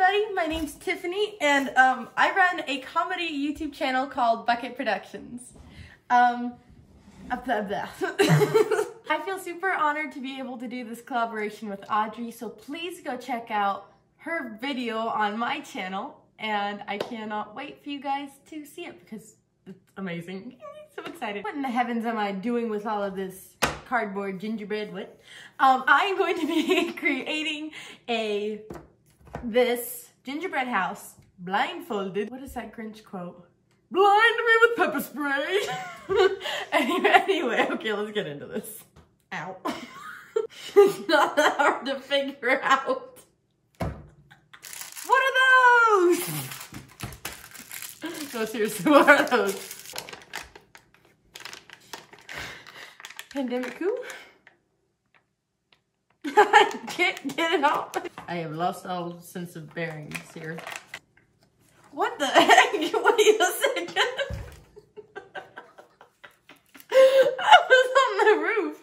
everybody, my name's Tiffany and um, I run a comedy YouTube channel called Bucket Productions. Um, blah, blah. I feel super honored to be able to do this collaboration with Audrey, so please go check out her video on my channel and I cannot wait for you guys to see it because it's amazing. so excited. What in the heavens am I doing with all of this cardboard gingerbread? What? Um, I'm going to be creating a this gingerbread house blindfolded. What is that Grinch quote? Blind me with pepper spray. anyway, anyway, okay, let's get into this. Ow. it's not that hard to figure out. What are those? No, seriously, what are those? Pandemic who? I can't get it off. I have lost all sense of bearings here. What the heck? Wait a second. I was on the roof.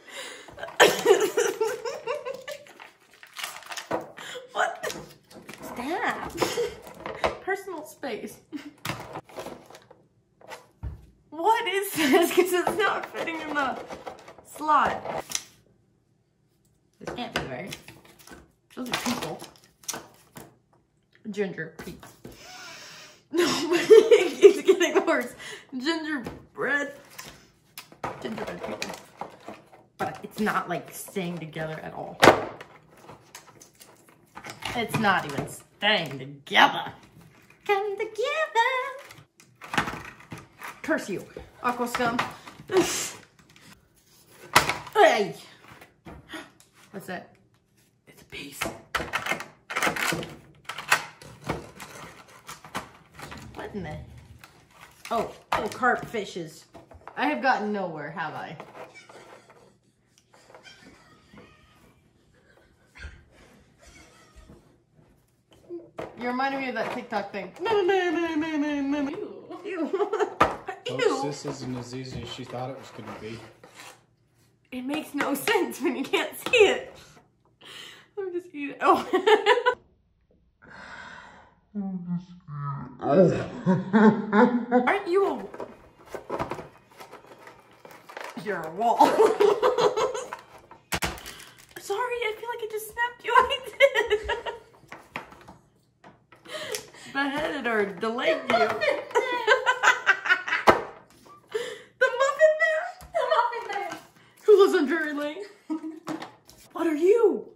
what? Stop. Personal space. What is this? Because it's not fitting in the slot. This can't right. Those are people. Ginger people. No, it keeps getting worse. Gingerbread. Gingerbread people. But it's not like staying together at all. It's not even staying together. Come together. Curse you, Aqua Scum. hey. What's that? It's a piece. What in the? Oh, oh, carp fishes. I have gotten nowhere, have I? You're reminding me of that TikTok thing. No, no, no, no, no, no. Ew. Ew. Folks, this isn't as easy as she thought it was going to be. It makes no sense when you can't see it. I'm just eating. Oh. Aren't you a... You're a wall. Sorry, I feel like I just snapped you. I did. Beheaded or delayed you. Are you?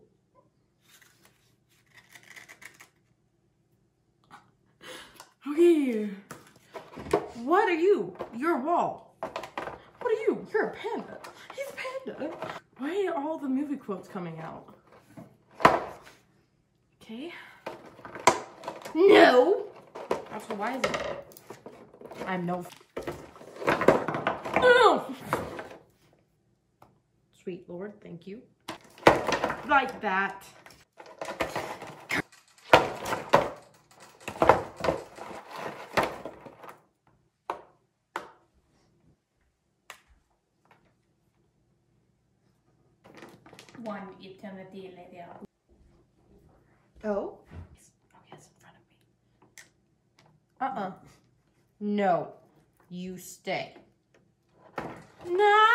Okay. What are you? You're a wall. What are you? You're a panda. He's a panda. Why are all the movie quotes coming out? Okay. No. Also, why is it? I'm no. No. Oh! Sweet Lord, thank you. Like that. One eternity later. Oh? He's, oh, he's in front of me. Uh-uh. No. You stay. No!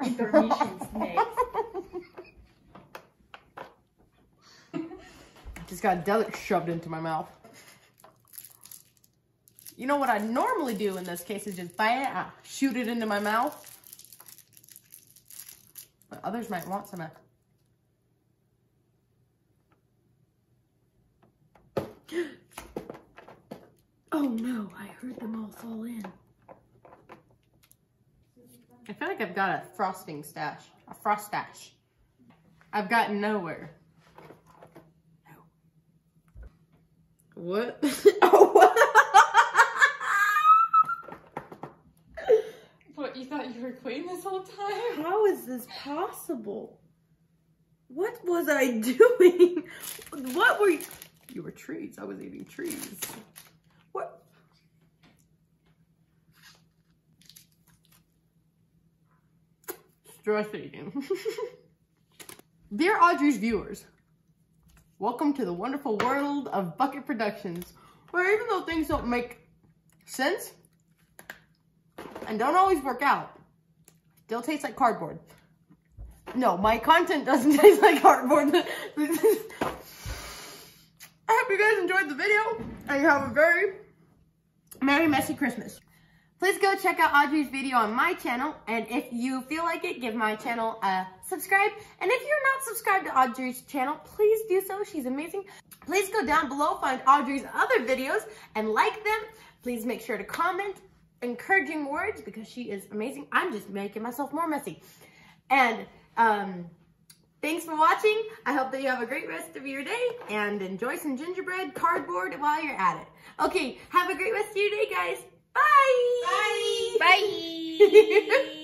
Just got deli shoved into my mouth. You know what I normally do in this case is just bam, shoot it into my mouth. But others might want some. of- Oh no, I heard them all fall in. I feel like I've got a frosting stash, a frost stash. I've gotten nowhere. What? oh, What, you thought you were queen this whole time? how is this possible? What was I doing? What were you? You were trees. I was eating trees. What? Stress eating. Dear Audrey's viewers, Welcome to the wonderful world of Bucket Productions, where even though things don't make sense and don't always work out, still taste like cardboard. No, my content doesn't taste like cardboard. I hope you guys enjoyed the video and you have a very Merry Messy Christmas. Please go check out Audrey's video on my channel, and if you feel like it, give my channel a subscribe. And if you're not subscribed to Audrey's channel, please do so. She's amazing. Please go down below, find Audrey's other videos, and like them. Please make sure to comment encouraging words because she is amazing. I'm just making myself more messy. And um, thanks for watching. I hope that you have a great rest of your day and enjoy some gingerbread cardboard while you're at it. Okay, have a great rest of your day, guys. Bye. Bye. Bye.